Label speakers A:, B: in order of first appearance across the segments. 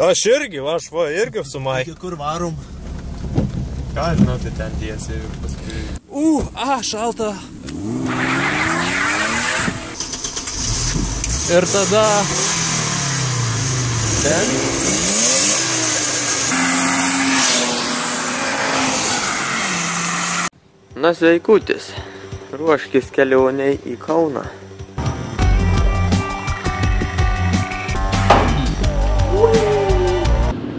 A: Aš irgi, aš va, irgi su Maik.
B: Iki kur varom?
A: Ką žinau, tai ten tiesiai ir paskui.
C: U, a, šalta. Ir tada...
A: Ten? Na sveikutis, ruoškis kelioniai į Kauną.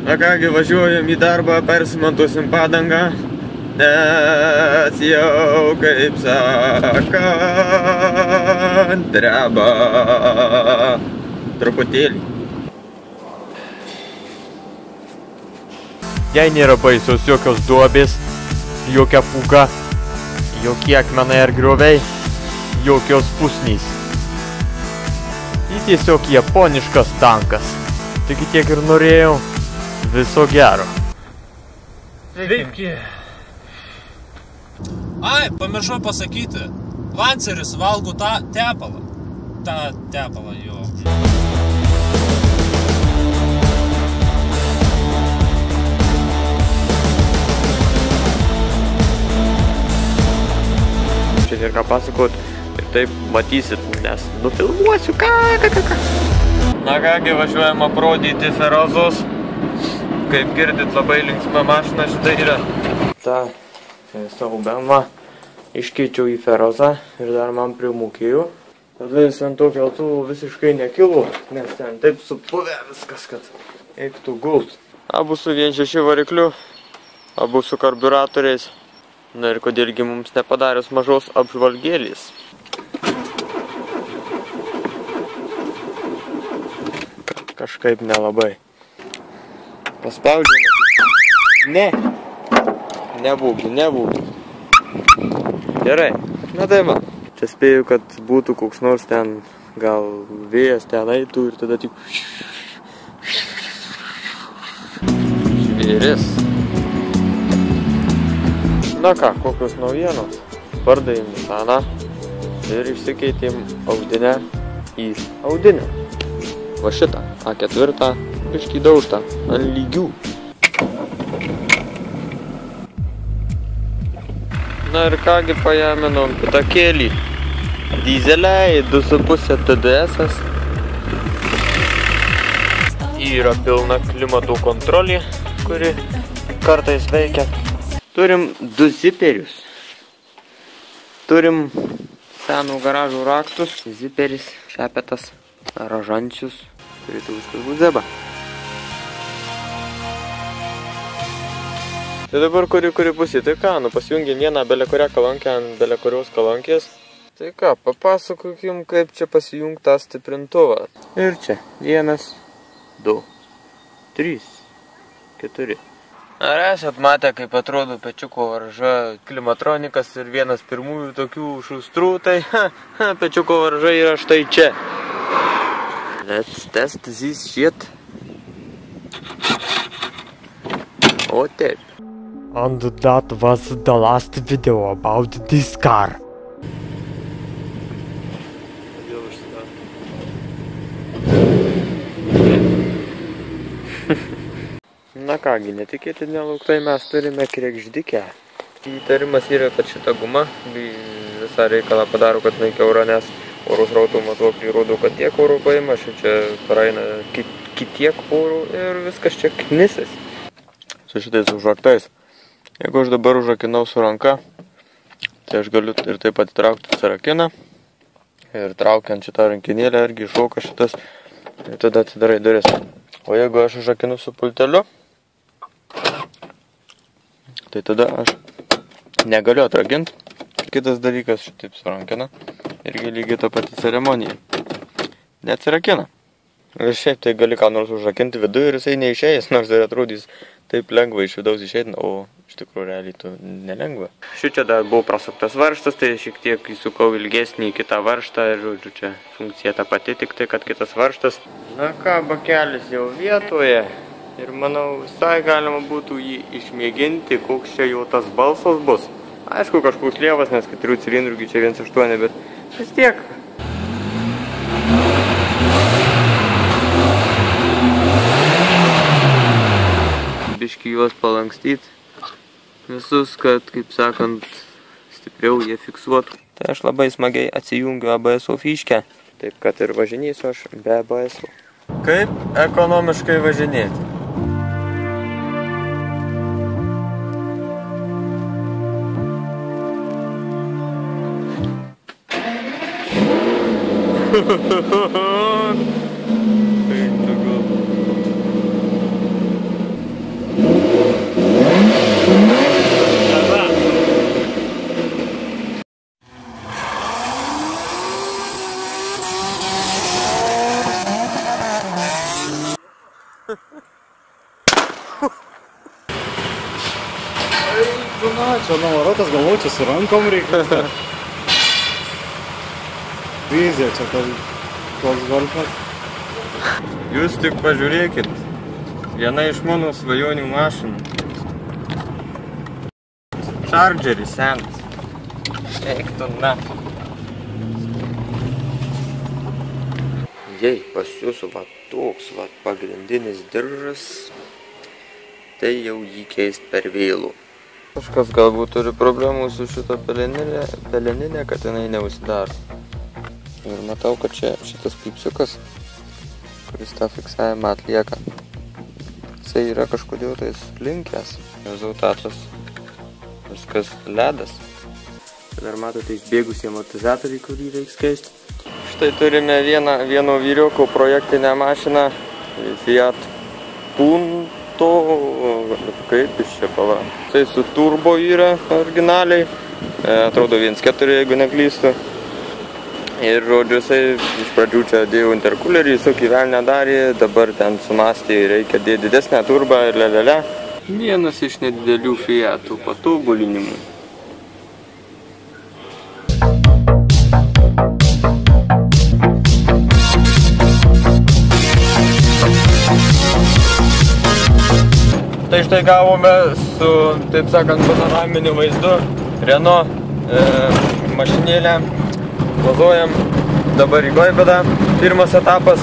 A: Na kągi, važiuojam į darbą, persimontuosim padangą, nes jau, kaip sakant, dreba truputėlį. Jei nėra baisus jokios duobės, jokia pūga, jokie akmenai ar grioviai, jokios pusnys. Ji tiesiog japoniškas tankas. Taigi tiek ir norėjau. Viso gero.
C: Sveiki. Ai, pamiršau pasakyti. Lanceris valgo tą tepalą. tą tepalą jo.
A: Čia nėra ką pasakot. Ir taip matysit, nes nufilmuosiu ką, ką, ką, ką. Na kągi, važiuojam aprodyti Ferozos. Kaip girdit, labai linksma mašina šitą yra. Ta e, savo bemą iškeičiau į Ferozą ir dar man primokėjau. Tada jis ant to keltuvo visiškai nekilo, nes ten taip supuvę viskas, kad eiktų gult. Abu su 1.6 varikliu, abu su karburatoriais. Na ir kodėlgi mums nepadarius mažos apžvalgėlės. Ka- Kažkaip nelabai. Paspaudžiu. Ne. Nebūkit, nebūkit. Gerai. Na tai va. Čia spėju, kad būtų koks nors ten, gal vėjas ten eitų ir tada tik... Žvėris. Na ką, kokios naujienos? Pardavėm Nitaną ir išsikeitėm audinę į audinę. Va šitą, A4, biškį daužtą, ant lygių. Na ir kągi pajaminom pitakėlį. Dizeliai 2,5 TDS. Yra pilna klimato kontrolė, kuri kartais veikia. Turim du ziperius. Turim senų garažų raktus, ziperis, šepetas, ražančius. Turėtų viskas būti zeba. Tai dabar kuri kuri pusė, tai ką, nu pasijungim vieną belė kurią kalankę ant belė kurios kalankės. Tai ką, papasakokim, kaip čia pasijungta stiprintuvą. Ir čia, vienas, du, trys, keturi. Ar esat matę, kaip atrodo pečiuko varža klimatronikas ir vienas pirmųjų tokių šustrų, tai ha, ha, pečiuko varža yra štai čia. Let's test this shit. O taip. And that was the last video about this car. Na kągi, netikėti nelauktai mes turime krekždikę. Įtarimas yra, kad šita guma vi- visą reikalą padaro, kad jinai kiaura, nes oro srautų matuokliai rodo, kad tiek oro paima, ši čia praeina ki kitiek oro ir viskas čia knisis. Su šitais užraktais. Jeigu aš dabar užrakinau su ranka, tai aš galiu ir taip pat traukti sarakiną. Ir traukiant šitą rankinėlę irgi iššoka šitas ir tada atsidarai duris. O jeigu aš užrakinu su pulteliu, tai tada aš negaliu atrakinti. Kitas dalykas šitaip surankina. Irgi lygiai ta pati ceremonija. Neatsirakina. Ir šiaip tai gali ką nors užrakinti viduje ir jisai neišėjęs, nors ir atrodys taip lengva iš vidaus išeiti, o iš tikrųjų realiai tu nelengva. Šičia dar buvo prasuktas varžtas, tai šiek tiek įsukau ilgesnį į kitą varžtą ir žodžiu čia funkcija ta pati, tik tai kad kitas varžtas. Na ką, bakelis jau vietoje. Ir manau, visai galima būtų jį išmėginti, koks čia jau tas balsas bus. Aišku, kažkoks lievas, nes 4 cilindrų čia 1.8, bet vis tiek. biški juos palankstyti visus, kad, kaip sakant, stipriau jie fiksuotų. Tai aš labai smagiai atsijungiu ABSO fiškę, taip kad ir važinėsiu aš be ABSO. Kaip ekonomiškai važinėti?
B: Na, čia nuvarotas galvoju, čia su rankom reikia. Vizija čia tas toks golfas.
A: Jūs tik pažiūrėkit. Viena iš mano svajonių mašinų. Chargeris senas. Eik tu na. Jei pas jūsų va toks va pagrindinis diržas, tai jau jį keist per vėlų. Kažkas galbūt turi problemų su šito peleninė, peleninė kad jinai neužsidaro. Matau, kad čia šitas pipsiukas kuris tą fiksavimą atlieka. Jisai yra kažkodėl tais linkęs. Rezultatas viskas ledas. Dar matote išbėgusie amortizatoriai, kurį reiks keisti. Štai turime vieną, vieno vyrioko projektinę mašiną Fiat Punto, kaip iš čia pava. Jisai su turbo yra originaliai, e, atrodo 1.4 jeigu neklystu. Ir žodžiu, jisai iš pradžių čia dėjau interkulerį, su gyvenę darė, dabar ten sumastė, reikia dėti didesnę turbą ir lelele. Vienas iš nedidelių Fiatų patobulinimų. Tai štai gavome su, taip sakant, panoraminiu vaizdu Renault e, mašinėlę Plazojam, dabar į Goibėdą, pirmas etapas.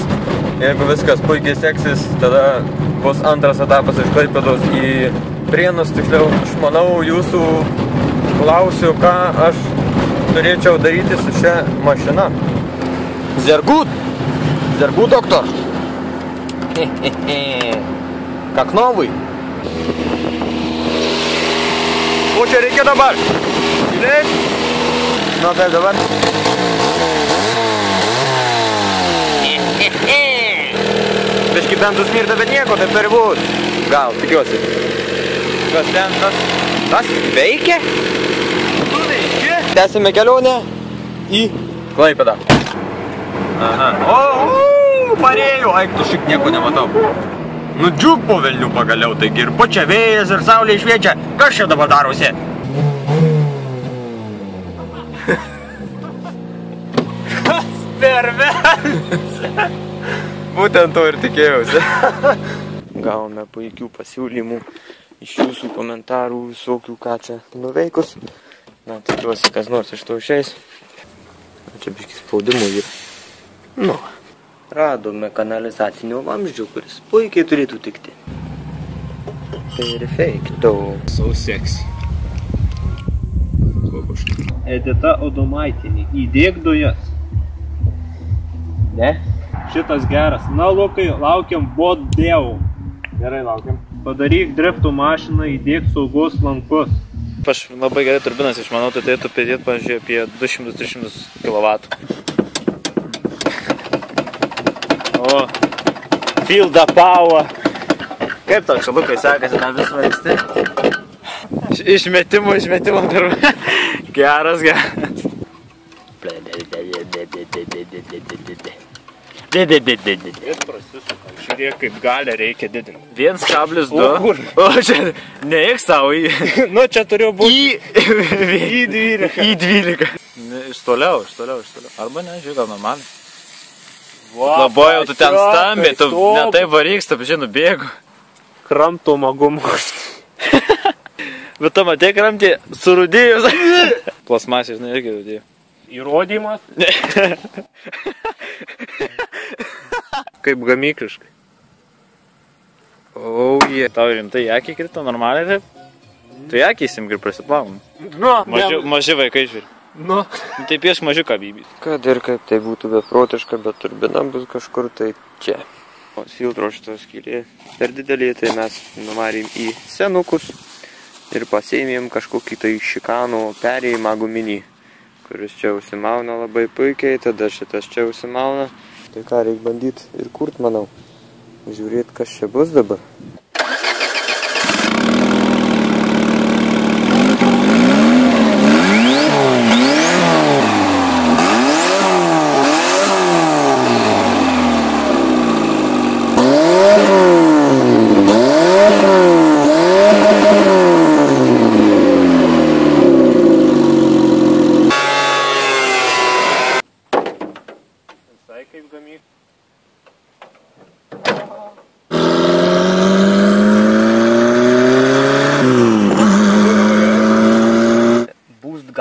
A: Jeigu viskas puikiai seksis, tada bus antras etapas iš Klaipėdos į Prienus, tiksliau, aš manau, jūsų klausiu, ką aš turėčiau daryti su šia mašina. Zergų. Zergų, doktor. Kaknovui. O čia reikia dabar. Įleis. Nu, kaip dabar? Biški benzus mirta, bet nieko, taip turi būt. Gal, tikiuosi. Kas ten, tas? Tas veikia? Tu veikia? Tęsime kelionę į Klaipėdą. Aha. O, o, parėjo, eik tu šik nieko nematau. Nu džiug po velnių pagaliau, taigi ir pučia vėjas ir saulė šviečia. Kas čia dabar darosi? Kas per velnius? Būtent to ir tikėjausi. Gavome puikių pasiūlymų iš jūsų komentarų visokių, ką čia nuveikus. Na, tikiuosi, kas nors iš to išeis. Na, čia biškis spaudimų yra. Nu, radome kanalizacinio vamzdžio, kuris puikiai turėtų tikti. Perfekto.
C: So sexy. Edita Odomaitinė, įdėk dujas.
A: Ne?
C: Šitas geras. Na, Lukai, laukiam bodėl.
B: Gerai, laukiam.
C: Padaryk driftų mašiną, įdėk saugos lankus.
B: Aš labai gerai turbinas išmanau, tai turėtų pridėti, pavyzdžiui, apie 200-300 kW. O, feel the power. Kaip tau čia, Lukai, sekasi, ne vis varsti? Išmetimo, išmetimo darbu. geras, geras.
C: Žiūrėk, kaip galę reikia didinti.
B: 1,2.
C: O kur?
B: O čia, neik savo į...
C: nu, čia turėjo būti.
B: Į...
C: Į 12.
B: Į 12. Ne, Iš toliau, iš toliau, iš toliau. Arba ne, žiūrėk, gal normaliai. Labai jau tu ten stambiai, tu ne taip varyks, tu žinai, nubėgu.
C: Kramto magumo.
B: Bet tu matė kramtį surudėjus. Plasmasė, žinai, irgi rudėjo.
C: Įrodymas.
B: Kaip gamykliškai. Oh Jie, tau rimtai akį krito, normaliai taip? Tu akį įsim ir prasiplavom.
C: Nu,
B: Maži, maži vaikai žiūri.
C: Nu.
B: Nu, Tai pieš mažiuką bybį.
A: Kad ir kaip tai būtų beprotiška, bet turbina bus kažkur tai čia. O filtro šitos skylė per didelį, tai mes numarėm į senukus ir pasėmėm kažkokį tai šikanų perėjimą guminį, kuris čia užsimauna labai puikiai, tada šitas čia užsimauna. Tai ką, reikia bandyti ir kurt, manau. Žiūrėt, kas čia bus dabar.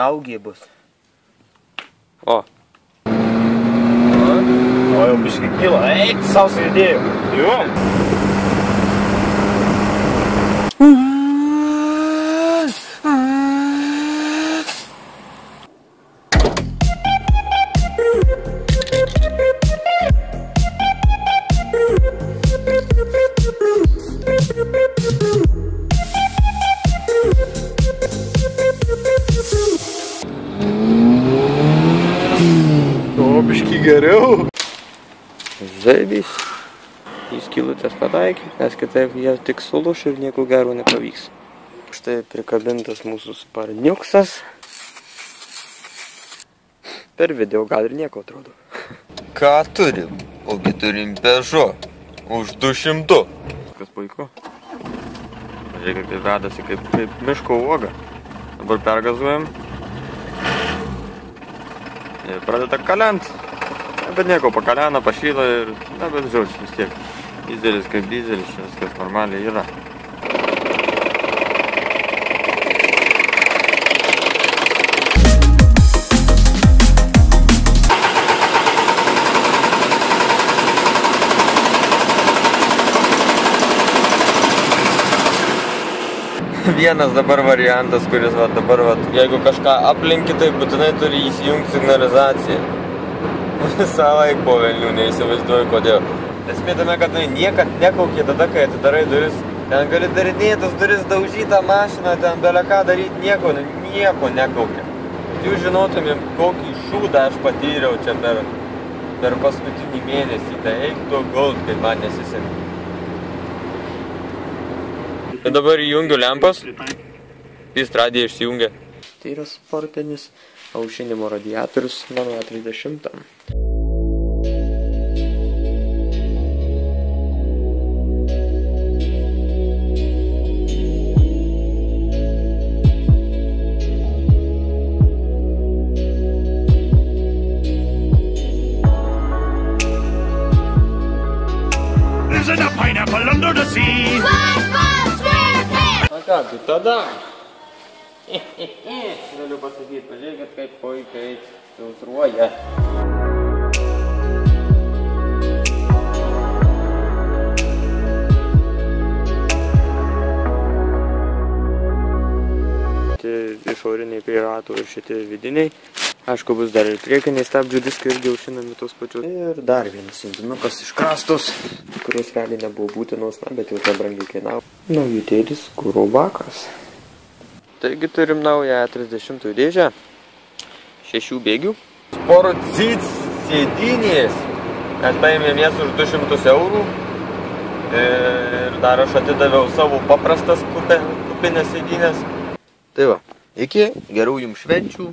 A: Gaugė bus. O.
B: O jau biškai kyla. Eik, savo sėdėjau. Jo. O geriau.
A: Zaibys. Į skylutės pataikė, nes kitaip jie tik suluš ir nieko gero nepavyks. Štai prikabintas mūsų sparniuksas. Per video gal ir nieko atrodo. Ką turim? Ogi turim Peugeot. Už 200. Kas puiku. Žiūrėk, kaip vedasi kaip, kaip miško uoga. Dabar pergazuojam. Ir pradeda kalent. Bet nieko, pakalena, pašyla ir, na, bet žodžiu, vis tiek. Dizelis kaip dizelis, viskas normaliai yra. Vienas dabar variantas, kuris va, dabar, va, jeigu kažką aplinki, tai būtinai turi įsijungti signalizaciją. Visą laiką po velnių, neįsivaizduoju kodėl. Esmė tame, kad nu, niekad nekaukė tada, kai atidarai duris. Ten gali darinėti tas duris, daužytą mašiną, ten belę ką daryti, nieko, nu, nieko nekaukė. Jūs žinotumėm, kokį šūdą aš patyriau čia per, per paskutinį mėnesį, tai eik tu gaut, kaip man nesisekė. Ir dabar įjungiu lempas. Jis radija išsijungia. Tai yra sportinis aušinimo radiatorius mano 30.
D: Isn't a pineapple under the sea?
A: Na ką, tai tada. Galiu pasakyti, pažiūrėkit, kaip puikiai filtruoja. Išoriniai prie ratų ir šitie vidiniai. Aišku, bus dar ir priekiniai stabdžių diskai irgi aušinami tos pačius. Ir dar vienas sintinukas iš krastos, kurios realiai nebuvo būtinos, na, bet jau tą brangiai kainavo. Naujutėlis kūro bakas. Taigi turim naują 30 dėžę, šešių bėgių. Sporo cits sėdynės. Mes paėmėm jas už 200 eurų. Ir dar aš atidaviau savo paprastas kupinės sėdynės. Tai va, iki gerų jums švenčių.